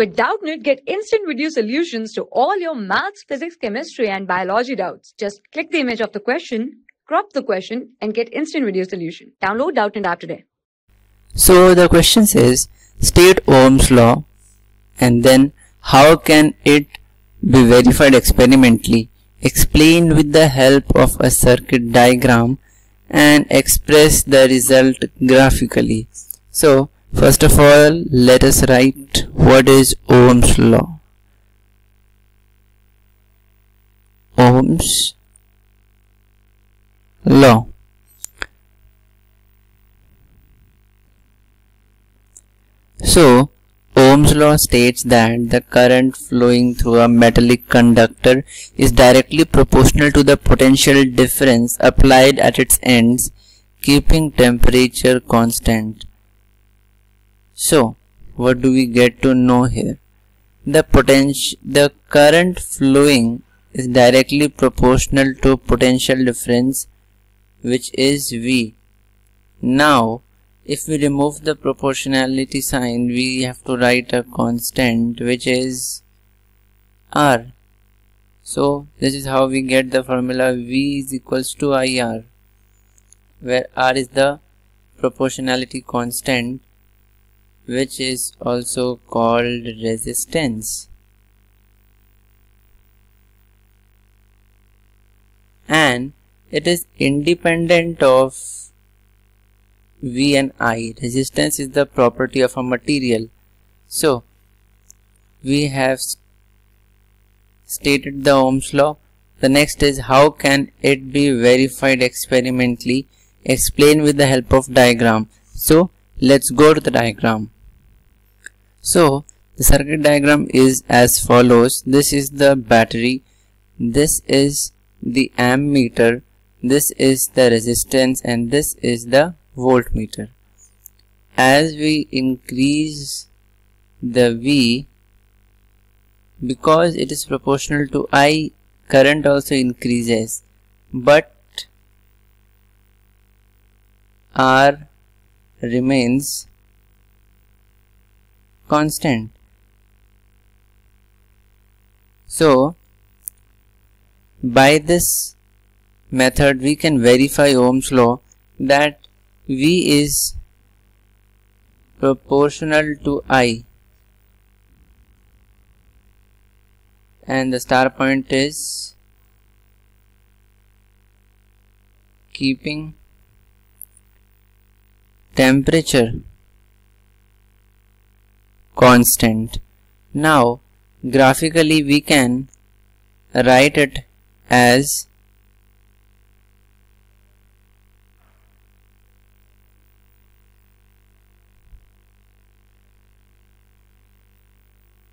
With Doubtnut, get instant video solutions to all your maths, physics, chemistry, and biology doubts. Just click the image of the question, crop the question, and get instant video solution. Download Doubtnut app today. So the question says, state Ohm's law and then how can it be verified experimentally? Explain with the help of a circuit diagram and express the result graphically. So first of all let us write what is Ohm's law. Ohm's law. So Ohm's law states that the current flowing through a metallic conductor is directly proportional to the potential difference applied at its ends, keeping temperature constant. So, what do we get to know here? The potential, the current flowing is directly proportional to potential difference which is V. Now, if we remove the proportionality sign we have to write a constant which is r so this is how we get the formula v is equals to ir where r is the proportionality constant which is also called resistance and it is independent of V and I. Resistance is the property of a material. So, we have stated the Ohm's law. The next is how can it be verified experimentally? Explain with the help of diagram. So, let's go to the diagram. So, the circuit diagram is as follows. This is the battery. This is the ammeter. This is the resistance and this is the voltmeter. As we increase the V, because it is proportional to I, current also increases, but R remains constant. So, by this method we can verify Ohm's law that V is proportional to I and the star point is keeping temperature constant. Now graphically we can write it as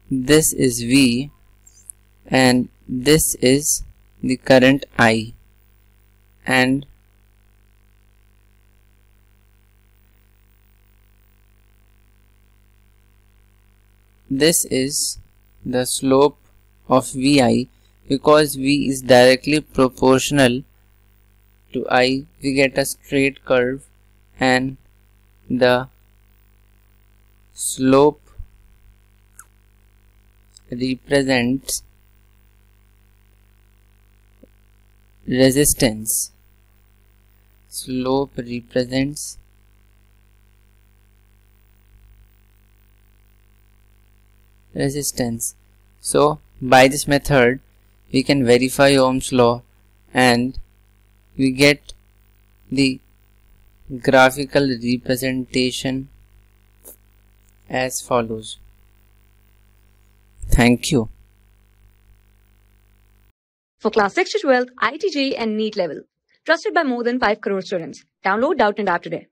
this is V and this is the current I and this is the slope of Vi because V is directly proportional to I. We get a straight curve and the slope represents resistance. Slope represents resistance so by this method we can verify Ohm's law and we get the graphical representation as follows Thank you. For class 6 to 12, IIT JEE and NEET level. Trusted by more than 5 crore students. Download Doubtnut App today.